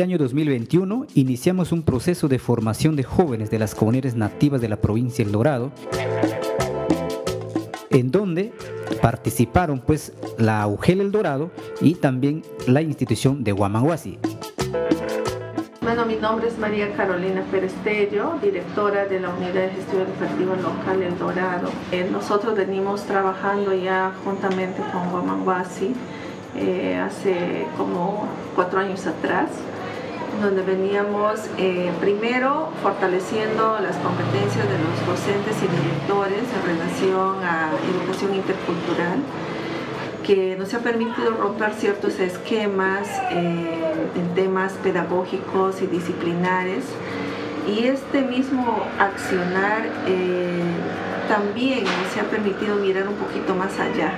este año 2021 iniciamos un proceso de formación de jóvenes de las comunidades nativas de la provincia El Dorado, en donde participaron pues la UGEL El Dorado y también la institución de Guamanguasi. Bueno, mi nombre es María Carolina Perestello, directora de la Unidad de Gestión Educativa Local El Dorado. Eh, nosotros venimos trabajando ya juntamente con Guamanguasi eh, hace como cuatro años atrás, donde veníamos eh, primero fortaleciendo las competencias de los docentes y directores en relación a educación intercultural que nos ha permitido romper ciertos esquemas eh, en temas pedagógicos y disciplinares. Y este mismo accionar eh, también nos ha permitido mirar un poquito más allá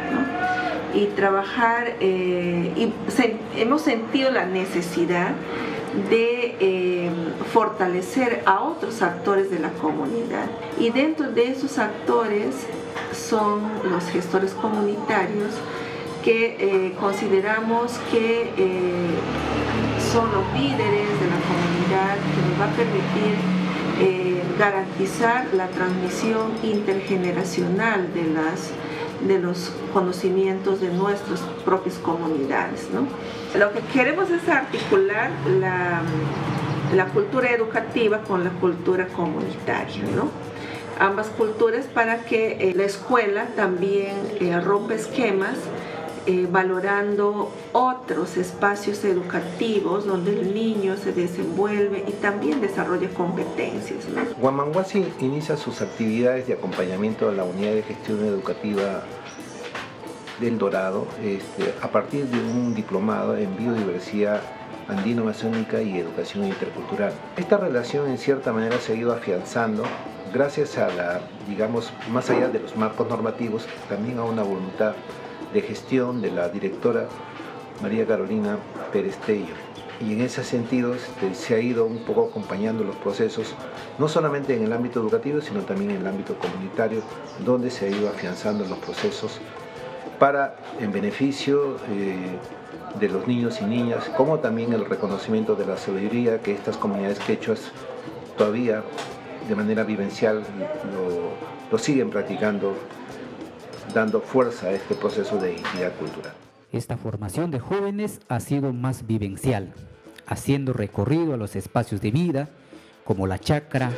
y trabajar, eh, hemos sentido la necesidad de fortalecer a otros actores de la comunidad. Y dentro de esos actores son los gestores comunitarios, que eh, consideramos que eh, son los líderes de la comunidad que nos va a permitir eh, garantizar la transmisión intergeneracional de, las, de los conocimientos de nuestras propias comunidades. Lo que queremos es articular la, la cultura educativa con la cultura comunitaria. ¿no? ambas culturas para que la escuela también rompa esquemas eh, valorando otros espacios educativos donde el niño se desenvuelve y también desarrolla competencias. Guamanguasi inicia sus actividades de acompañamiento a la unidad de gestión educativa del Dorado este, a partir de un diplomado en biodiversidad andino-amazónica y educación intercultural. Esta relación en cierta manera se ha ido afianzando gracias a la, digamos, más allá de los marcos normativos, también a una voluntad de gestión de la directora María Carolina Perestello. Y en ese sentido este, se ha ido un poco acompañando los procesos, no solamente en el ámbito educativo, sino también en el ámbito comunitario, donde se ha ido afianzando los procesos para, en beneficio eh, de los niños y niñas, como también el reconocimiento de la sabiduría que estas comunidades quechuas todavía de manera vivencial lo, lo siguen practicando dando fuerza a este proceso de identidad cultural. Esta formación de jóvenes ha sido más vivencial, haciendo recorrido a los espacios de vida, como la chacra,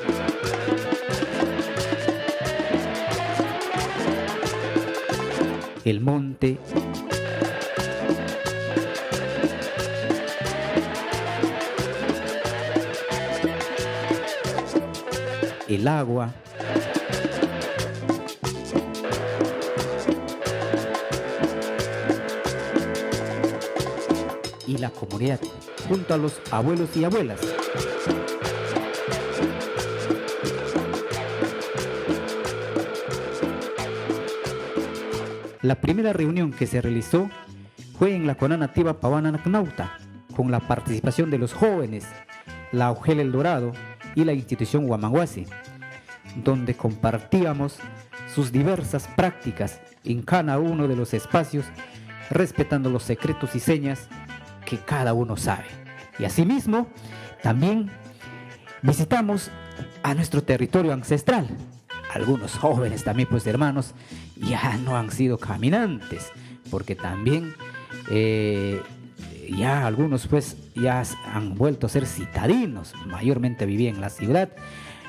el monte, el agua, y la comunidad, junto a los abuelos y abuelas. La primera reunión que se realizó fue en la cona nativa Pavananacnauta, con la participación de los jóvenes, la Augel El Dorado y la institución Huamanguasi, donde compartíamos sus diversas prácticas en cada uno de los espacios, respetando los secretos y señas que cada uno sabe. Y asimismo, también visitamos a nuestro territorio ancestral. Algunos jóvenes también, pues hermanos, ya no han sido caminantes, porque también eh, ya algunos pues ya han vuelto a ser citadinos, mayormente vivían en la ciudad,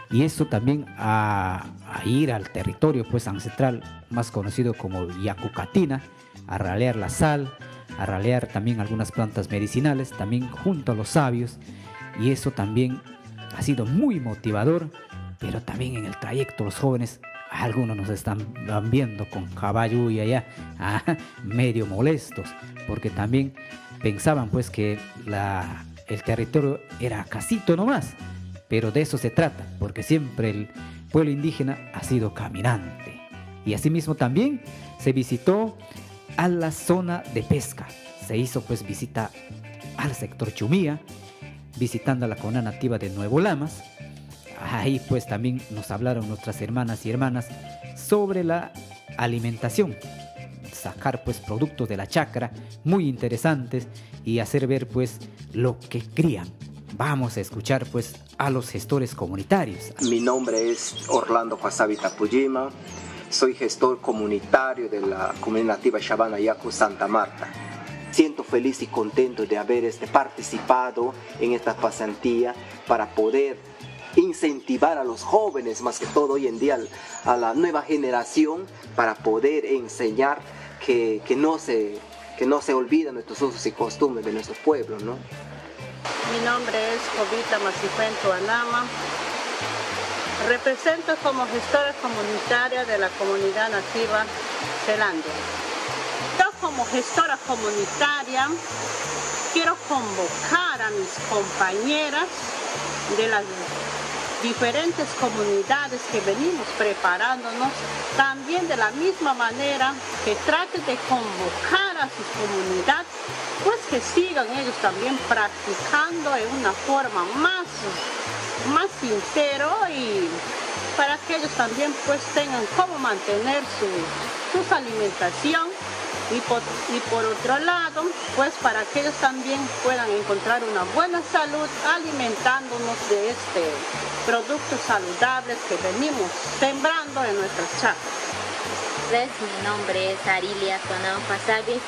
y eso también a, a, ir al territorio pues ancestral más conocido como Yacucatina, a ralear la sal, a ralear también algunas plantas medicinales, también junto a los sabios, y eso también ha sido muy motivador, pero también en el trayecto los jóvenes, algunos nos están viendo con caballo y allá, ah, medio molestos, porque también pensaban pues que la, el territorio era casito nomás, pero de eso se trata, porque siempre el pueblo indígena ha sido caminante. Y asimismo también se visitó a la zona de pesca. Se hizo pues visita al sector Chumía, visitando a la cona nativa de Nuevo Lamas. Ahí pues también nos hablaron nuestras hermanas y hermanas sobre la alimentación. Sacar pues productos de la chacra muy interesantes y hacer ver pues lo que crían. Vamos a escuchar pues a los gestores comunitarios. Mi nombre es Orlando Wasabi Tapujima, soy gestor comunitario de la comunidad nativa Shabana Yaku Santa Marta. Siento feliz y contento de haber este, participado en esta pasantía para poder incentivar a los jóvenes, más que todo hoy en día a la nueva generación, para poder enseñar que, que no, se, que no se olviden nuestros usos y costumbres de nuestro pueblo. ¿no? Mi nombre es Jovita Macifuento Anama. Represento como gestora comunitaria de la comunidad nativa Zelandia. Yo como gestora comunitaria quiero convocar a mis compañeras de las diferentes comunidades que venimos preparándonos, también de la misma manera que traten de convocar a sus comunidades, pues que sigan ellos también practicando en una forma más, más sincero y para que ellos también pues tengan cómo mantener su, su alimentación y por, y por otro lado, pues para que ellos también puedan encontrar una buena salud alimentándonos de este productos saludables que venimos sembrando en nuestras chacras. Mi nombre es Arilia Tonao Pasabi,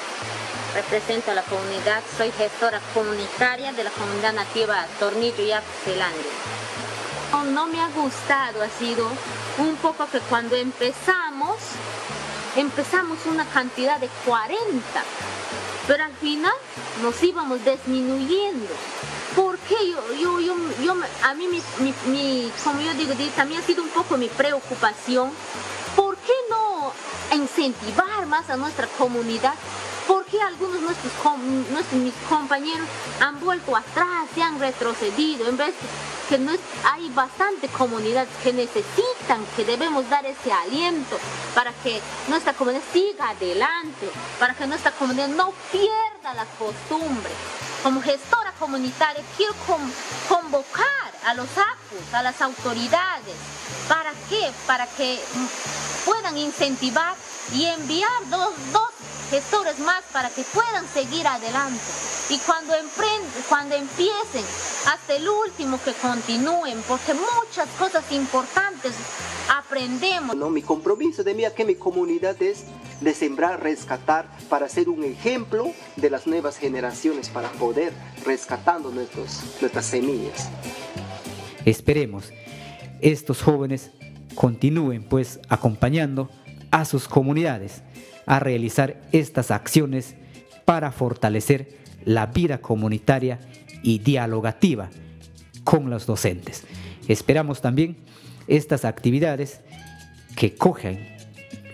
represento a la comunidad, soy gestora comunitaria de la comunidad nativa Tornillo y Zelandia. No me ha gustado, ha sido un poco que cuando empezamos empezamos una cantidad de 40, pero al final nos íbamos disminuyendo. Porque yo, yo, yo, yo a mí, mi, como yo digo, también ha sido un poco mi preocupación, ¿por qué no incentivar más a nuestra comunidad? ¿Por qué algunos de nuestros, nuestros mis compañeros han vuelto atrás, se han retrocedido, en vez que no hay bastante comunidades que necesitan, que debemos dar ese aliento para que nuestra comunidad siga adelante, para que nuestra comunidad no pierda la costumbre. Como gestora comunitaria quiero convocar a los ACUS, a las autoridades, ¿para qué? Para que puedan incentivar y enviar dos, dos gestores más para que puedan seguir adelante. Y cuando, cuando empiecen, hasta el último que continúen, porque muchas cosas importantes aprendemos. No, mi compromiso de mí que mi comunidad es de sembrar, rescatar, para ser un ejemplo de las nuevas generaciones, para poder rescatando nuestros, nuestras semillas. Esperemos estos jóvenes continúen pues acompañando a sus comunidades a realizar estas acciones para fortalecer la vida comunitaria y dialogativa con los docentes. Esperamos también estas actividades que cogen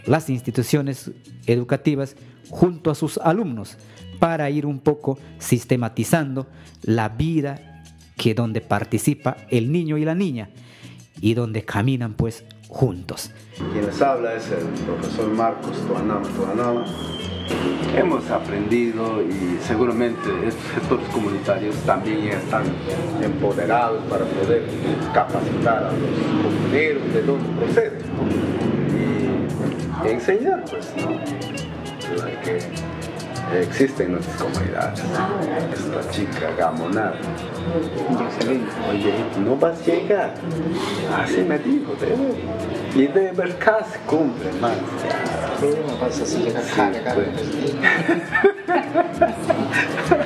las instituciones educativas junto a sus alumnos para ir un poco sistematizando la vida que donde participa el niño y la niña y donde caminan pues juntos. Quien les habla es el profesor Marcos Tuanama Tuanama. Hemos aprendido y seguramente estos gestores comunitarios también están empoderados para poder capacitar a los compañeros de dónde proceden y, enseñar, pues, ¿no? que existe en nuestras comunidades. Esta chica gamonada. Oye, no vas a llegar. Así me dijo, de Y de ver casi cumple más. No vas a llegar sí, tus pies,